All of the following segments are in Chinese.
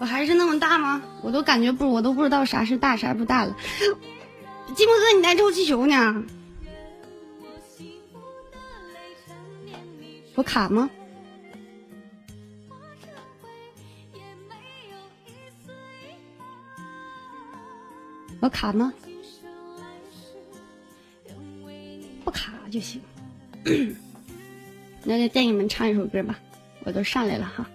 我还是那么大吗？我都感觉不，我都不知道啥是大啥不大了。寂寞哥，你在臭气球呢？我卡吗？我卡吗？就行，那就带你们唱一首歌吧，我都上来了哈。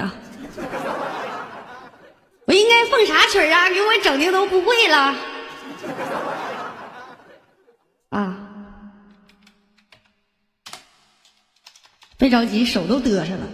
我应该放啥曲儿啊？给我整的都不会了啊。别着急，手都嘚瑟了。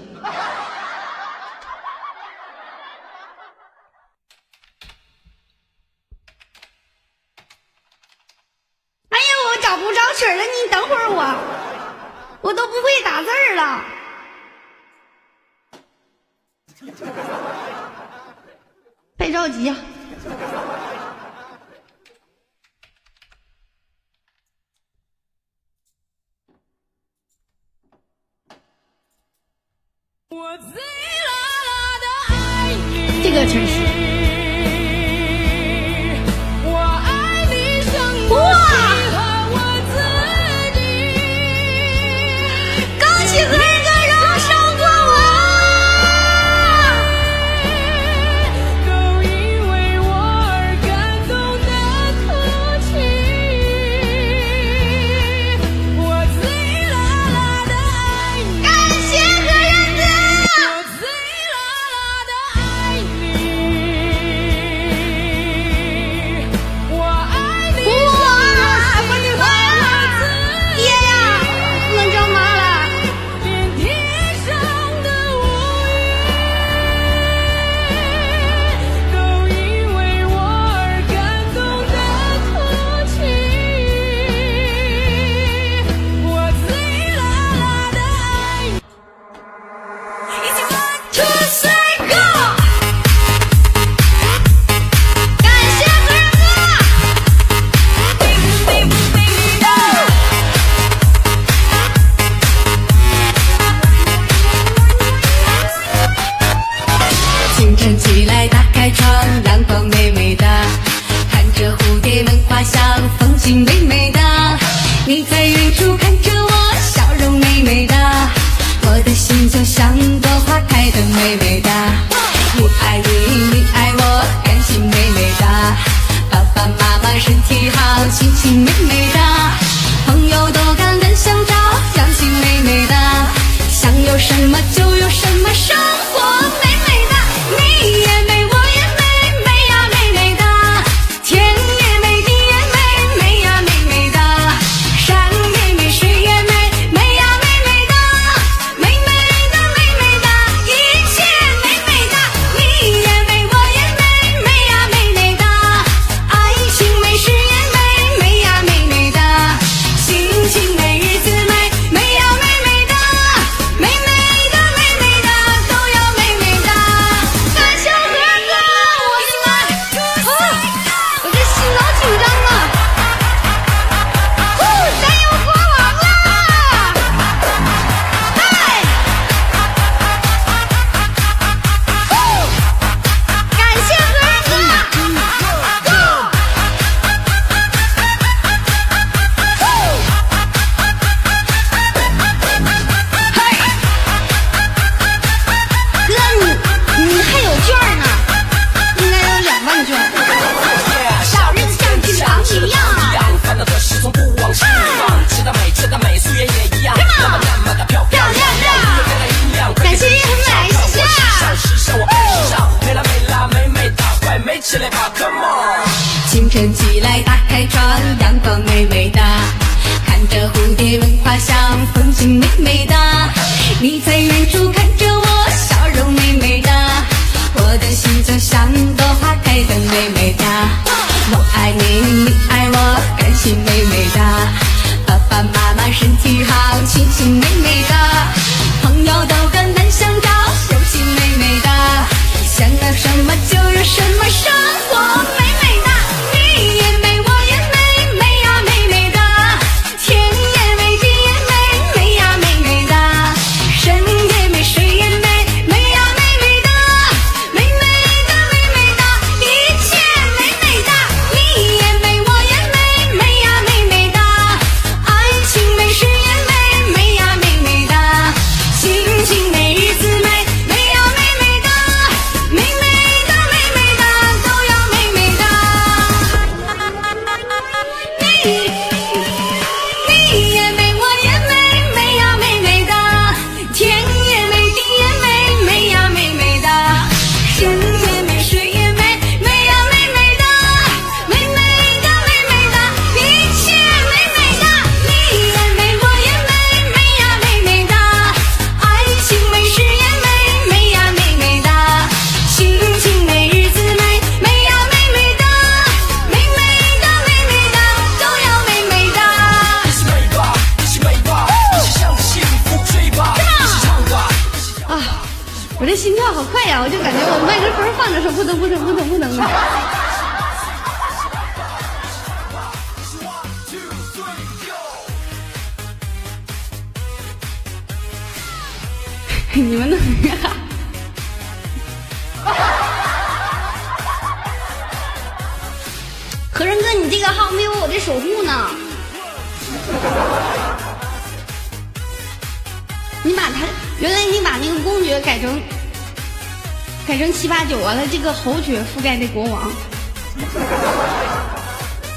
侯爵覆盖的国王。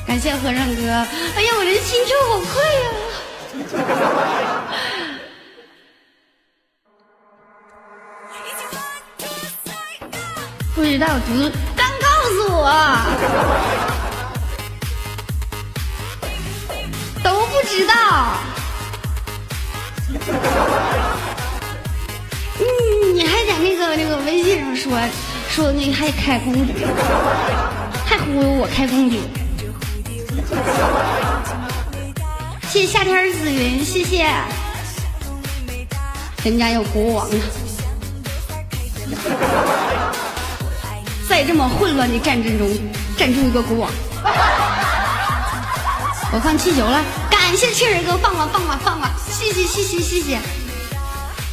感谢和尚哥，哎呀，我这心跳好快呀！不知道读，刚告诉我，都不知道。嗯，你还在那个那个微信上说说那还开公主，还忽悠我开公主。谢谢夏天紫云，谢谢。人家有国王啊，在这么混乱的战争中站出一个国王。我放气球了，感谢气人哥放吧放吧放吧，谢谢谢谢谢谢，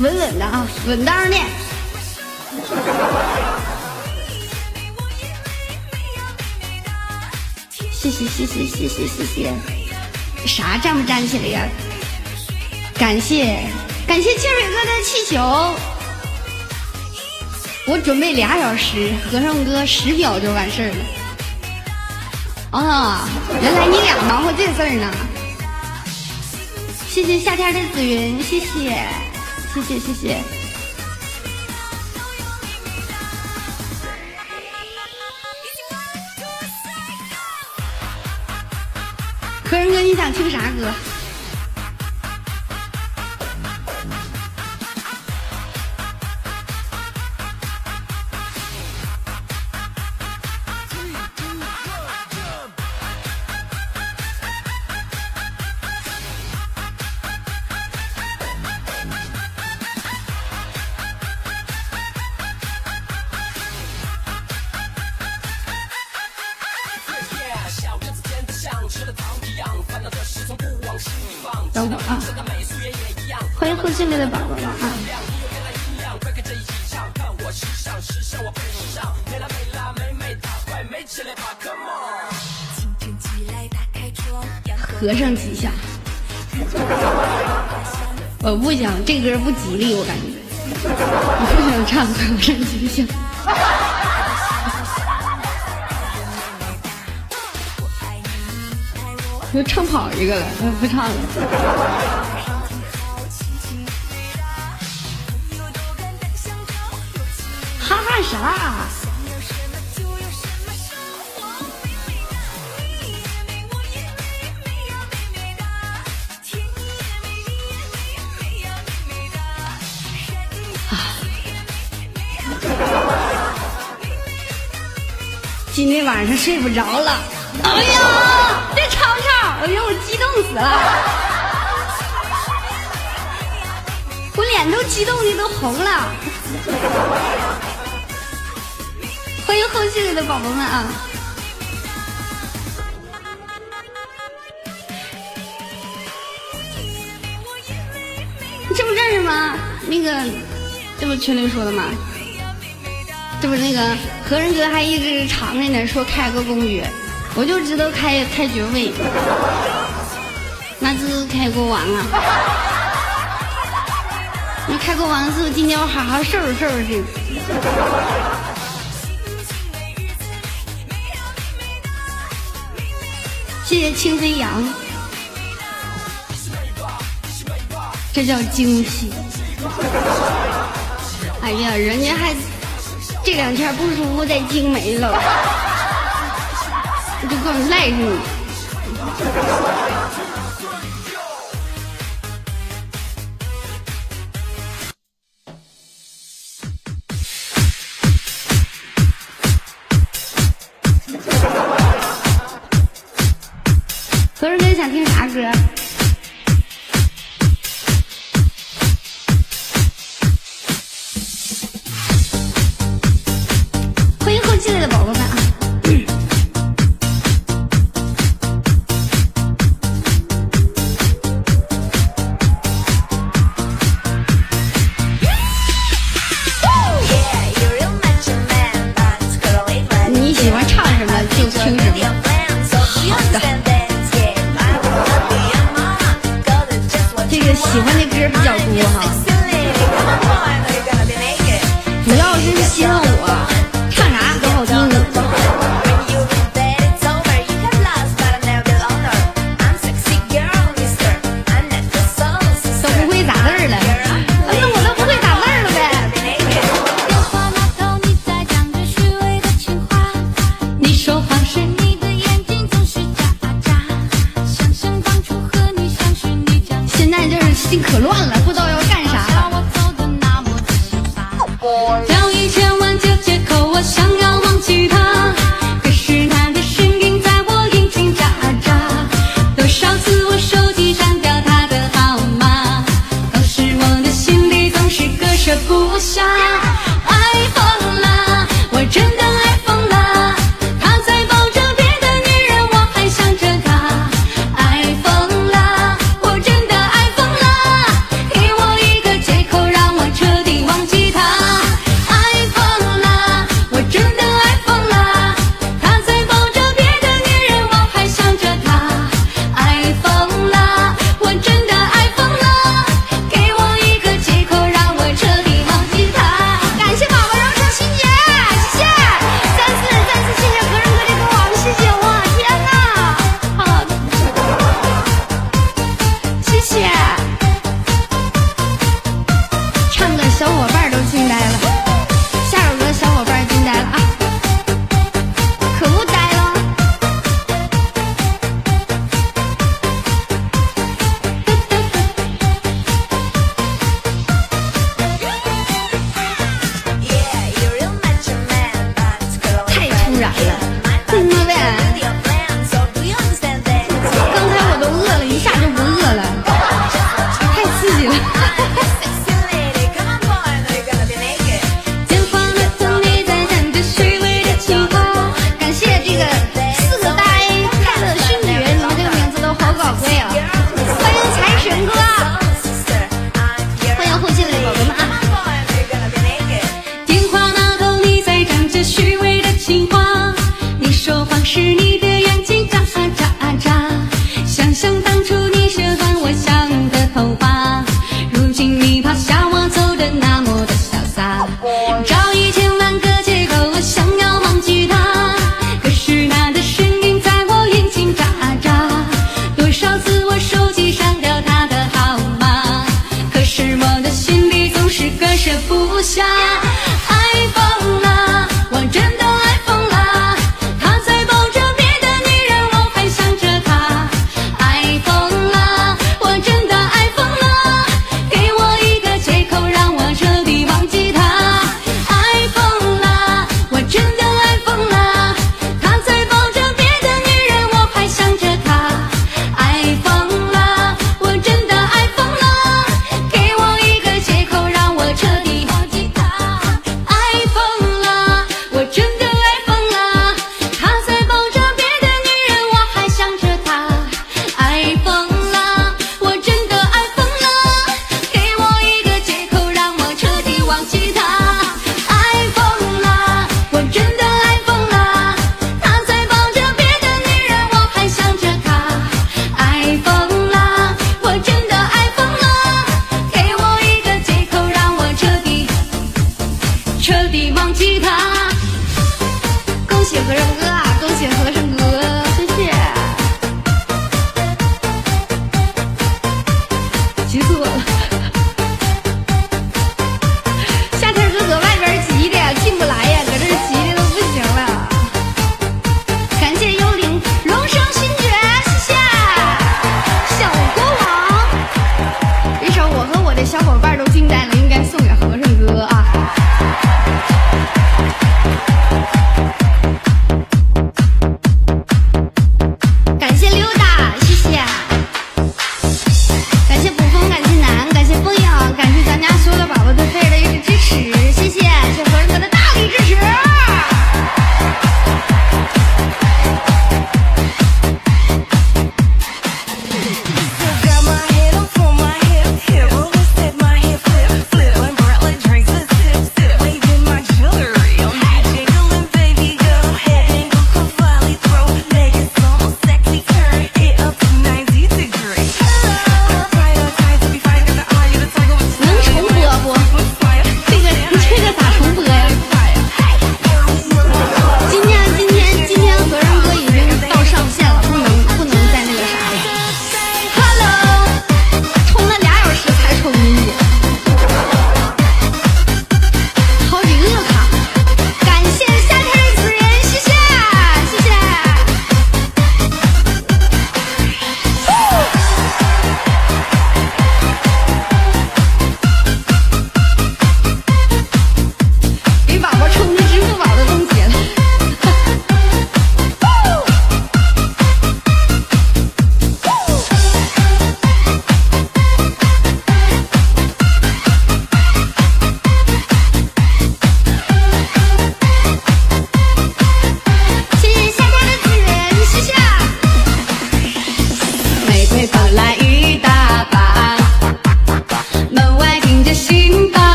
稳稳的啊，稳当的。谢谢谢谢谢谢谢谢，啥站不站起来呀？感谢感谢清水哥的气球，我准备俩小时，和尚哥十秒就完事儿了。啊，原来你俩忙活这事儿呢。谢谢夏天的紫云，谢谢，谢谢谢谢。哥，你想听啥歌？等会儿啊！欢迎贺进来的宝宝们啊！合上几下，我不想这歌不吉利，我感觉我不想唱和尚吉祥。就唱跑一个了不唱了。哈哈，啥今天晚上睡不着了。哎呀！哎呦，我激动死了，我脸都激动的都红了。欢迎后续的宝宝们啊！你这不干什吗？那个，这不群里说的吗？这不那个何人哥还一直藏着呢，说开个公寓。我就知道开开爵位，那是开国王了。那开国王是今天我好好收拾收拾。谢谢清飞扬，这叫惊喜。哎呀，人家还这两天不舒服，在精梅了。就给我赖着你。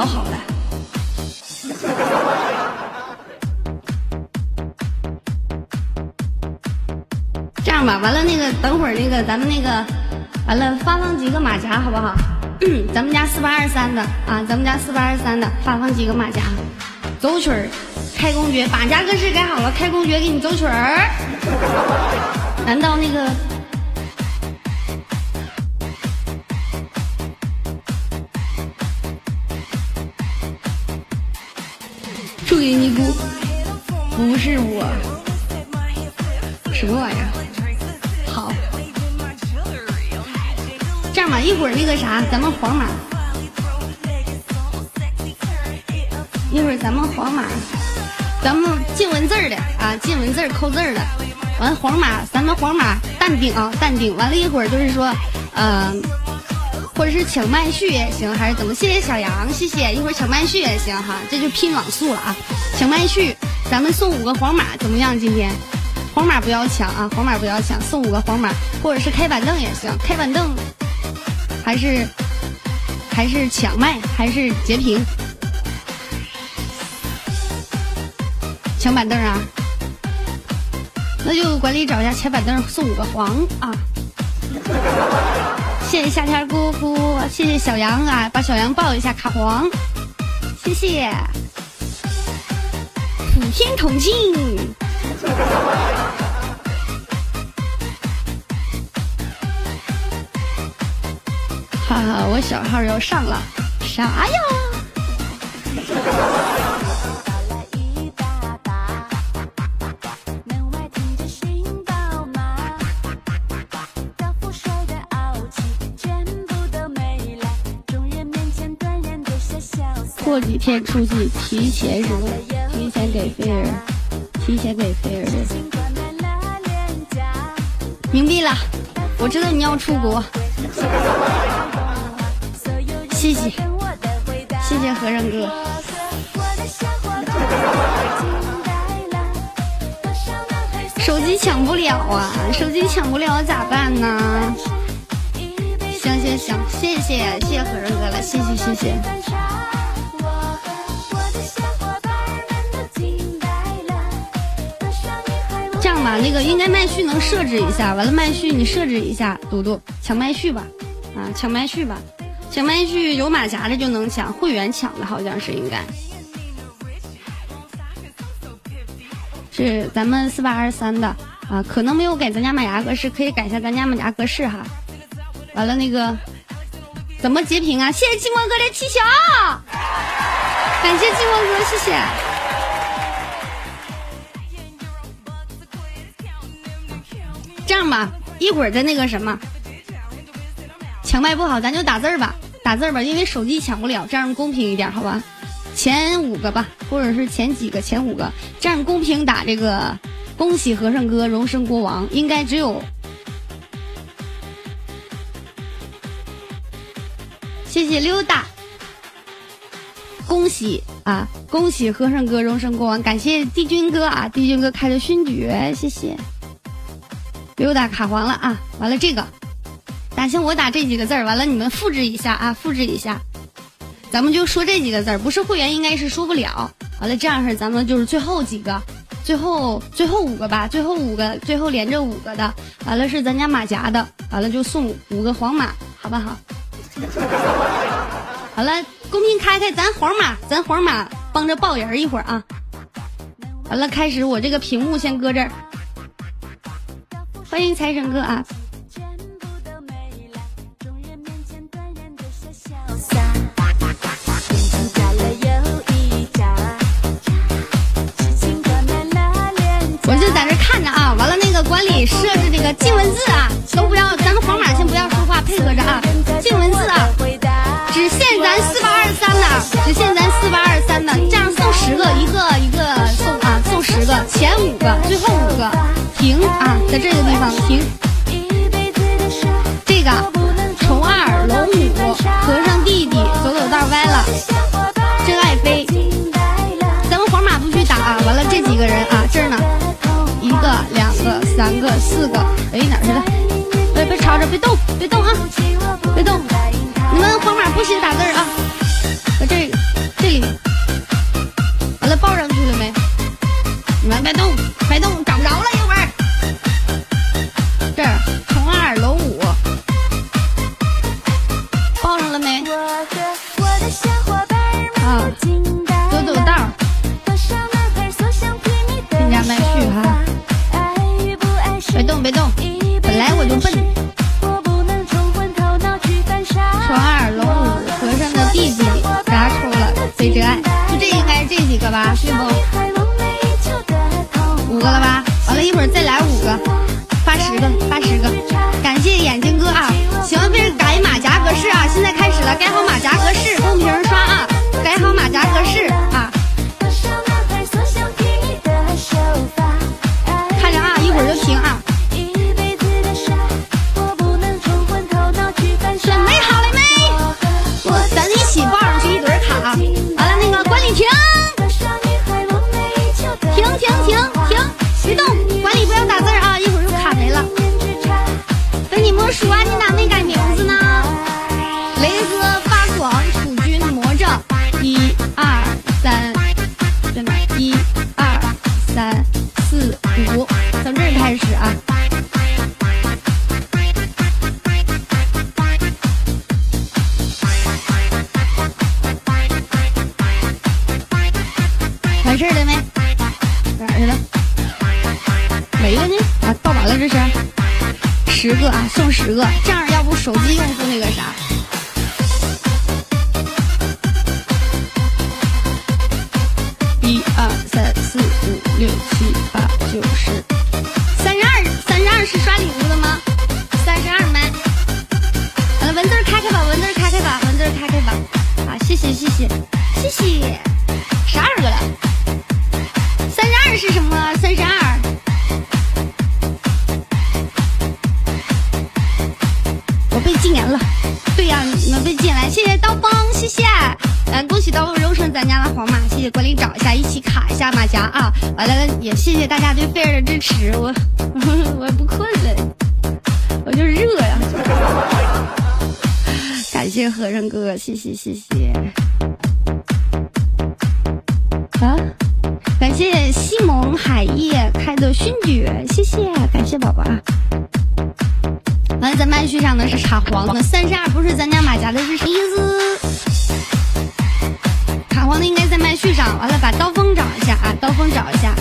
人哥定力老好了。这样吧，完了那个等会儿那个咱们那个完了发放几个马甲好不好？咱们家四八二三的啊，咱们家四八二三的发放几个马甲，走曲儿，开公爵，马甲格式改好了，开公爵给你走曲儿。难道那个是我，什么玩意儿？好，这样吧，一会儿那个啥，咱们皇马，一会儿咱们皇马，咱们进文字儿的啊，进文字儿扣字儿的，完皇马，咱们皇马淡定啊，淡定。完了一会儿就是说，嗯、或者是抢麦序也行，还是怎么？谢谢小杨，谢谢。一会儿抢麦序也行哈，这就拼网速了啊！抢麦序，咱们送五个黄马，怎么样？今天黄马不要抢啊，黄马不要抢，送五个黄马，或者是开板凳也行，开板凳还是还是抢麦，还是截屏？抢板凳啊？那就管理找一下抢板凳，送五个黄啊！谢谢夏天姑姑，谢谢小杨啊，把小杨抱一下，卡黄，谢谢。普天同庆，哈哈，我小号要上了，啥呀？过几天出去提前什么？提前给菲儿，提前给菲儿冥币了，我知道你要出国，谢谢。谢谢和尚哥。手机抢不了啊，手机抢不了咋办呢？行行行，谢谢谢谢和尚哥了，谢谢谢谢。孩我这样吧，那个应该麦序能设置一下，完了麦序你设置一下，嘟嘟抢麦序吧，啊，抢麦序吧，抢麦序有马甲的就能抢，会员抢的好像是应该。是咱们四八二三的啊，可能没有改咱家马甲格式，可以改一下咱家马甲格式哈。完了那个怎么截屏啊？谢谢寂寞哥的气球，感谢寂寞哥，谢谢。这样吧，一会儿再那个什么，抢麦不好，咱就打字儿吧，打字儿吧，因为手机抢不了，这样公平一点，好吧？前五个吧，或者是前几个，前五个，这样公平打这个。恭喜和尚哥荣升国王，应该只有。谢谢溜达，恭喜啊！恭喜和尚哥荣升国王，感谢帝君哥啊！帝君哥开的勋爵，谢谢。溜达卡黄了啊！完了这个，打行我打这几个字儿，完了你们复制一下啊，复制一下。咱们就说这几个字儿，不是会员应该是说不了。完了这样式儿，咱们就是最后几个，最后最后五个吧，最后五个，最后连着五个的，完了是咱家马甲的，完了就送五个黄马，好不好？好了，公屏开开，咱黄马，咱黄马帮着抱人儿一会儿啊。完了，开始我这个屏幕先搁这儿。欢迎财神哥啊！我就在这看着啊。完了，那个管理设置这个进文字啊，都不要，咱们黄马先不要说话，配合着啊。进文字啊，只限咱四八二三的，只限咱四八二三的，这样送十个，一个一个送啊，送十个，前五个，最后五个停啊，在这个地方停。这个虫二龙五和尚弟弟走走道歪了，真爱妃，咱们黄马不许打啊。完了这几个人啊，这儿呢，一个、两个、三个、四个，哎哪去了？别别吵吵，别动，别动，啊。送十个。这样要不手机用户谢谢大家对贝儿的支持我 我不困了我就热呀。感谢和尚哥谢谢谢谢。啊感谢西蒙海夜开的勋爵谢谢感谢宝宝啊。完了咱麦序上的是插黄的三十二不是咱家马甲的是什么意思卡黄的应该在麦序上完了把刀锋找一下啊刀锋找一下。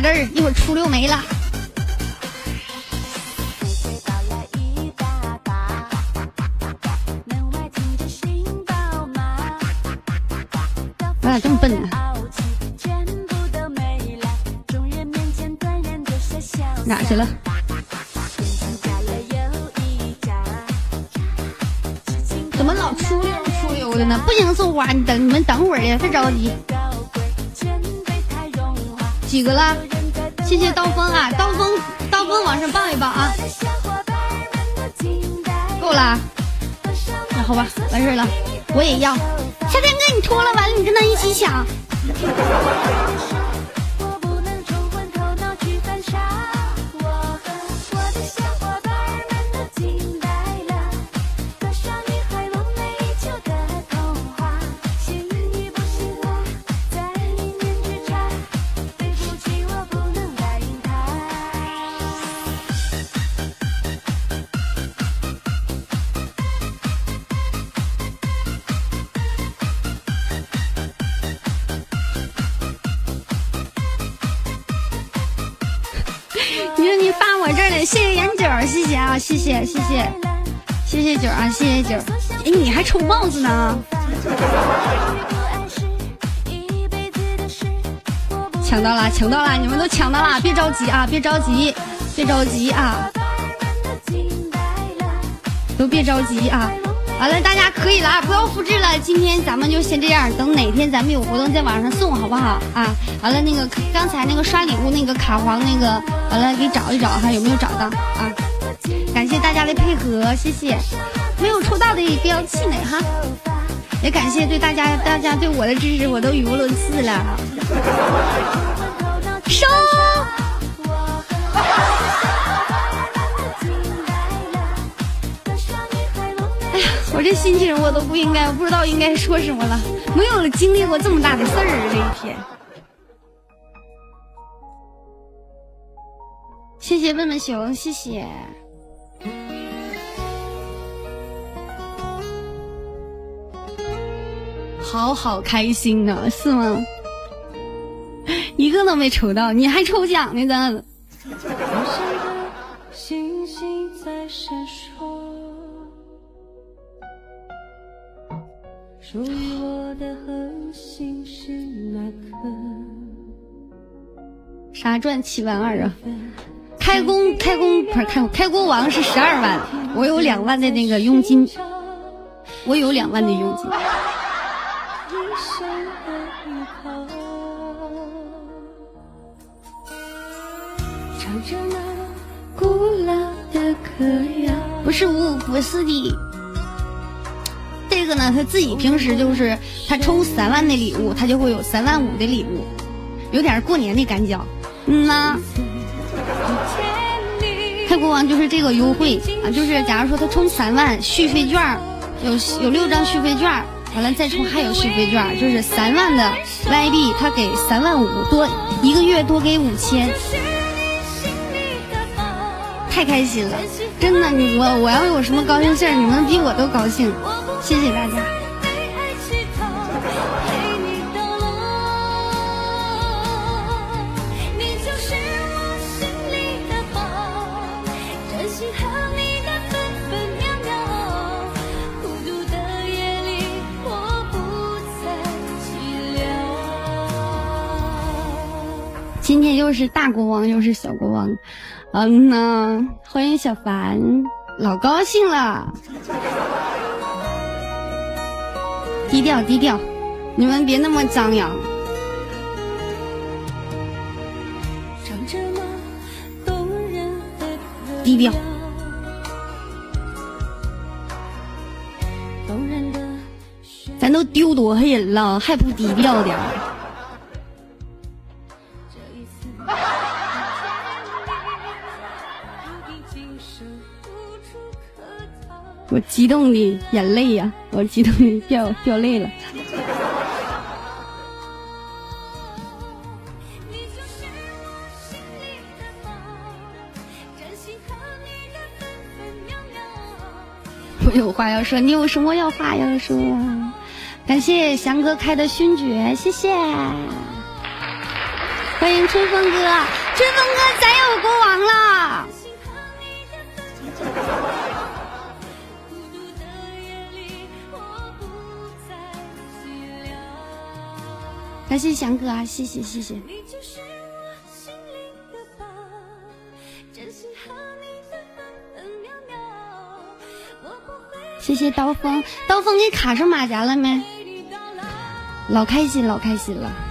字儿，一会儿初六没了。我咋这么笨呢？哪去了？怎么老出溜出溜的呢？不行，送花，你等你们等会儿呀，别着急。几个了？谢谢刀锋啊，刀锋，刀锋往上抱一抱啊！够了，那好吧，完事了，我也要。夏天哥，你脱了，完了你跟他一起抢。谢谢，谢谢谢谢九啊，谢谢九。哎，你还抽帽子呢？抢到了，抢到了，你们都抢到了，别着急啊，别着急，别着急啊，都别着急啊。完了，大家可以了，不要复制了。今天咱们就先这样，等哪天咱们有活动在网上送，好不好啊？完了，那个刚才那个刷礼物那个卡皇那个，完了给找一找哈，有没有找到啊？大家的配合，谢谢。没有抽到的也不要气馁哈。也感谢对大家大家对我的支持，我都语无伦次了。收。哎呀，我这心情我都不应该，不知道应该说什么了。没有了经历过这么大的事儿这一天。谢谢问问熊，谢谢。好好开心呢，是吗？一个都没抽到，你还抽奖呢，咱。星星在闪烁，属于我的恒星是哪颗？啥赚七万二啊？开工开工不是开开工王是十二万，我有两万的那个佣金，我有两万的佣金。不是五，不是的。这个呢，他自己平时就是他抽三万的礼物，他就会有三万五的礼物，有点过年的感觉。嗯呐，泰国王就是这个优惠啊，就是假如说他充三万续费券，有有六张续费券，完了再充还有续费券，就是三万的 Y 币，他给三万五多，一个月多给五千。太开心了，真的，你我我要有什么高兴事儿，你们比我都高兴，谢谢大家。今天又是大国王，又是小国王，嗯呐，欢迎小凡，老高兴了。低调低调，你们别那么张扬。低调，咱都丢多少人了，还不低调点我激动的眼泪呀、我激动的掉掉泪了。我，有话要说，你有什么要话要说？感谢翔哥开的勋爵，谢谢。欢迎春风哥，春风哥，咱有国王了。感谢翔哥啊，谢谢谢谢。谢谢刀锋，刀锋给卡上马甲了没？老开心，老开心了。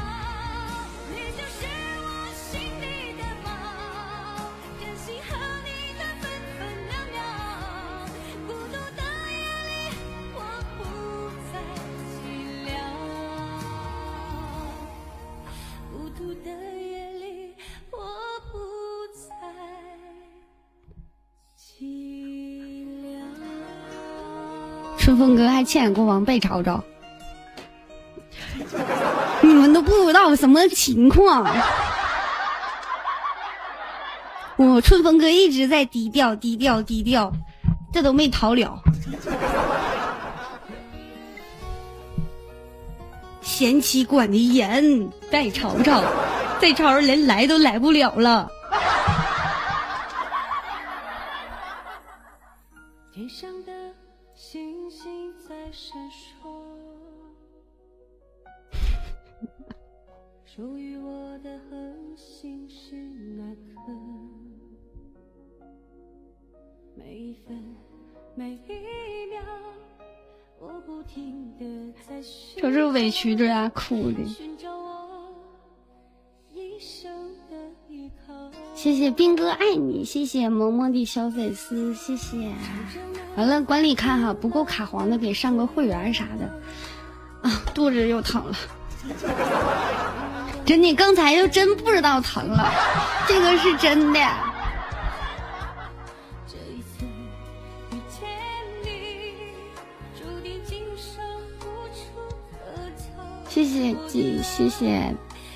春风哥还欠国王背抄抄，你们都不知道什么情况。我春风哥一直在低调低调低调，这都没逃了。贤妻管的严，再吵吵，再吵吵连来都来不了了。瞅瞅委屈着啊，哭的。谢谢兵哥爱你，谢谢萌萌的小粉丝，谢谢。完了，管理看哈，不够卡黄的给上个会员啥的。啊，肚子又疼了，真的，刚才就真不知道疼了，这个是真的。谢谢姐，谢谢。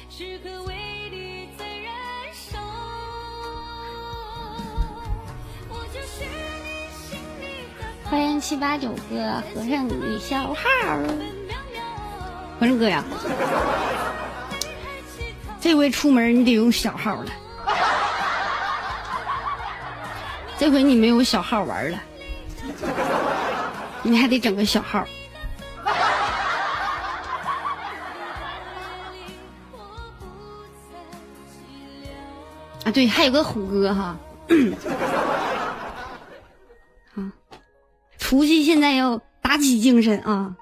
时刻为你在燃烧。我就是你心里的欢迎七八九哥和尚你小号和尚哥呀，这回出门你得用小号了，这回你没有小号玩了，你还得整个小号。对，还有个虎哥哈，啊，除夕现在要打起精神啊！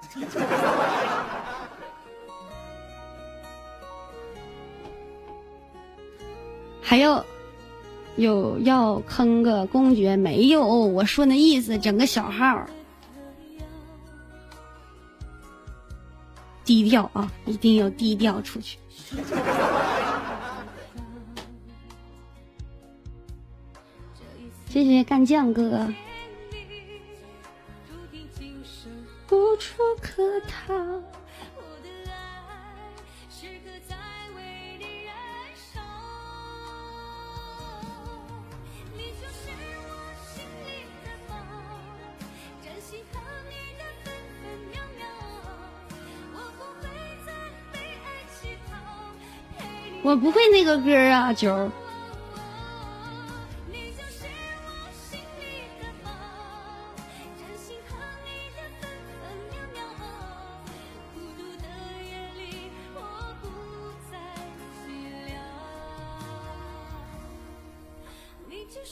还要有要坑个公爵没有？我说那意思，整个小号，低调啊，一定要低调出去。谢谢干将哥，注定今生无处可逃。我的爱，时刻在为你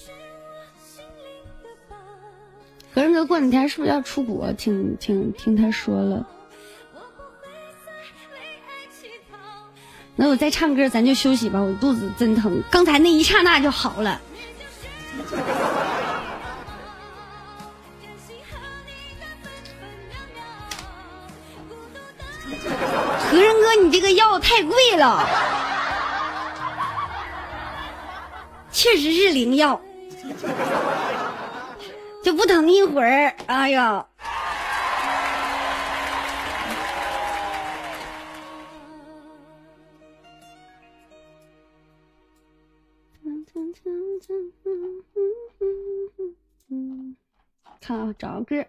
是我心里的何仁哥，过两天是不是要出国？听听听他说了。那我再唱歌，咱就休息吧。我肚子真疼，刚才那一刹那就好了。何仁哥，你这个药太贵了，确实是灵药。就不疼一会儿哎呀看啊找个歌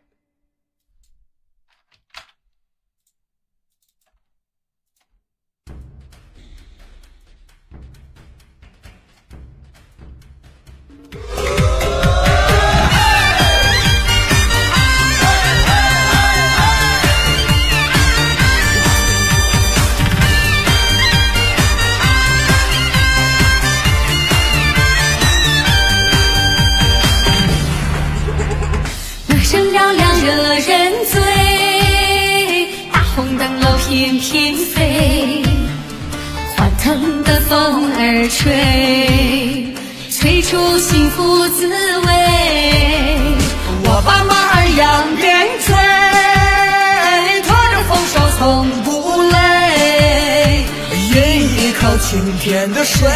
今天的水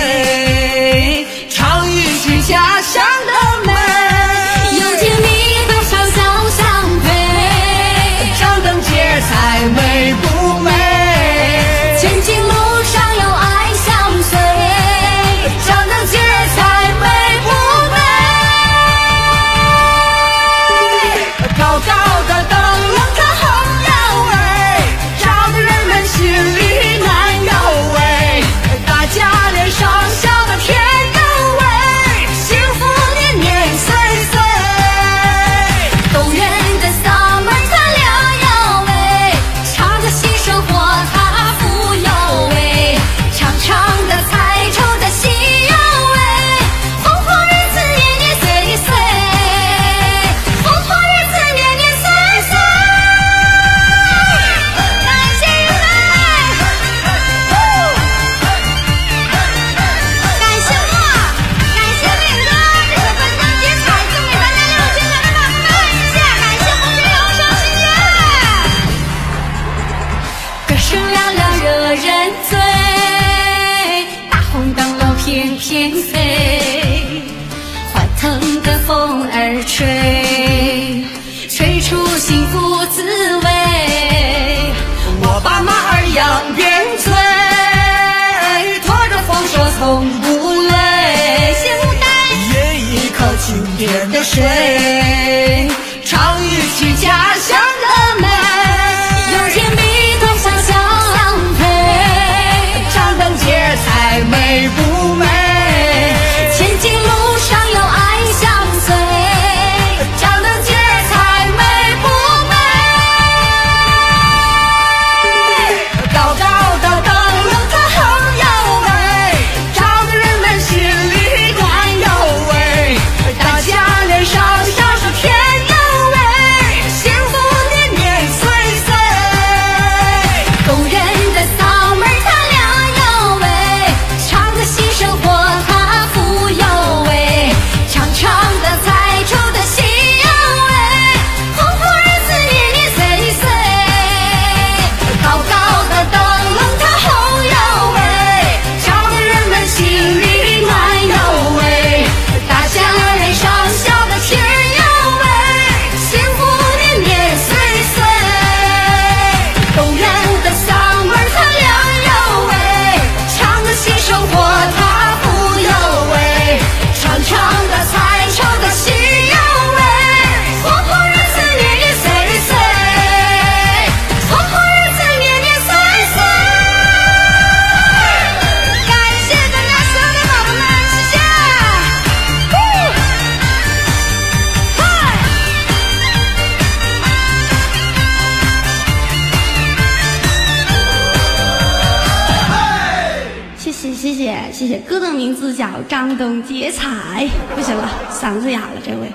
张灯结彩，不行了，嗓子哑了，这回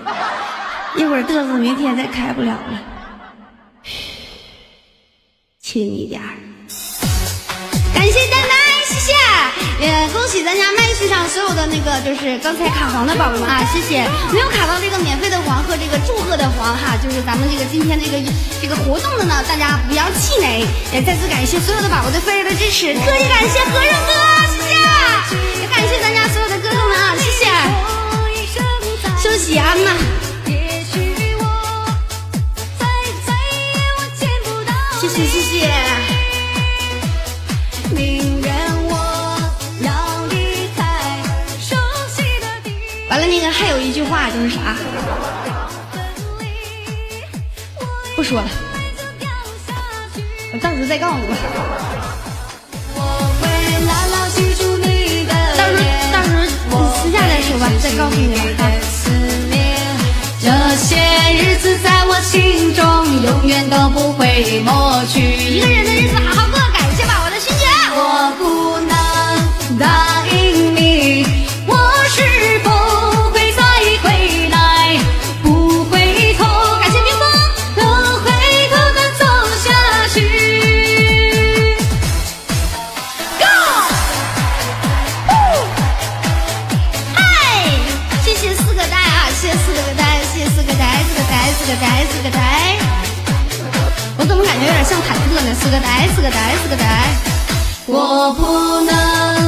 一会儿嘚瑟，明天再开不了了。轻一点。感谢丹丹，谢谢也恭喜咱家麦序上所有的那个就是刚才卡黄的宝宝们啊，谢谢没有卡到这个免费的黄和这个祝贺的黄哈，就是咱们这个今天这个这个活动的呢，大家不要气馁，也再次感谢所有的宝宝对飞儿的支持，特别感谢和尚哥。休息安呐。也许我再再也见不到谢谢谢谢，完了那个还有一句话就是啥？不说了，我到时候再告诉。我到时候脸到时候你私下再说吧，再告诉你吧。些日子在我心中永远都不会抹去。一个人的日子是个呆，是个呆，是个呆。我不能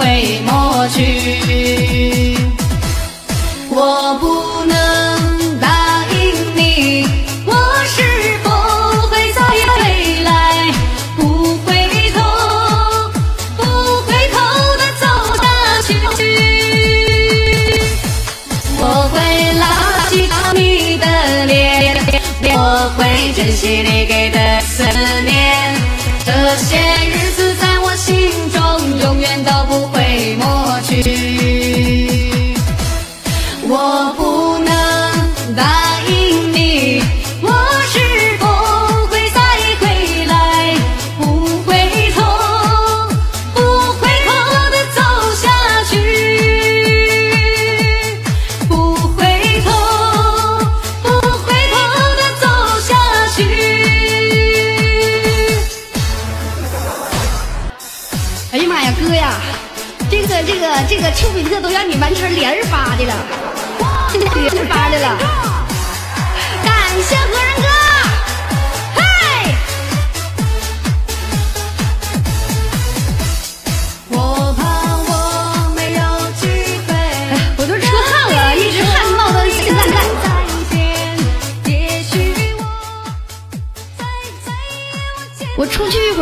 会抹去。我不能答应你，我是否会再回来？不回头，不回头的走下去。我会牢牢记住你的脸，我会珍惜你给的思念。这些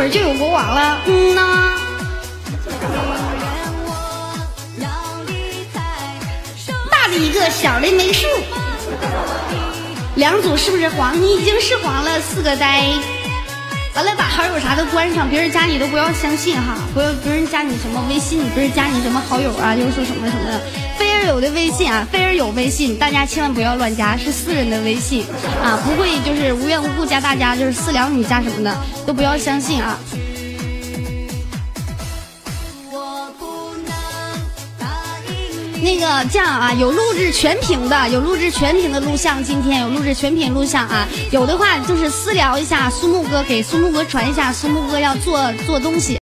儿就有国王了，嗯呐。大的一个，小的没数。两组是不是黄？你已经是黄了，四个呆。完了，把好友啥都关上，别人加你都不要相信哈，不要别人加你什么微信，别人加你什么好友啊，就是说什么什么的。我的微信啊，菲儿有微信，大家千万不要乱加，是私人的微信啊，不会就是无缘无故加大家，就是私聊你加什么的，都不要相信啊。那个这样啊，有录制全屏的，有录制全屏的录像，今天有录制全屏录像啊。有的话就是私聊一下苏木哥，给苏木哥传一下，苏木哥要做做东西。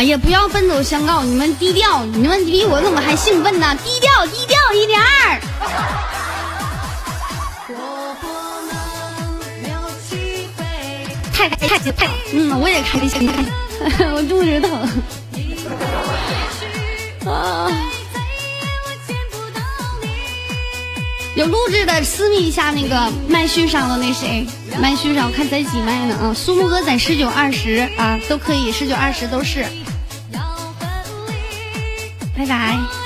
啊！也不要奔走相告，你们低调，你们比我怎么还兴奋呢？低调低调一点儿。太太太太，嗯，我也开心，我肚子疼。啊，有录制的私密一下那个麦序上的那谁，麦序上我看在几麦呢啊，苏木哥在十九二十啊都可以，十九二十都是，拜拜。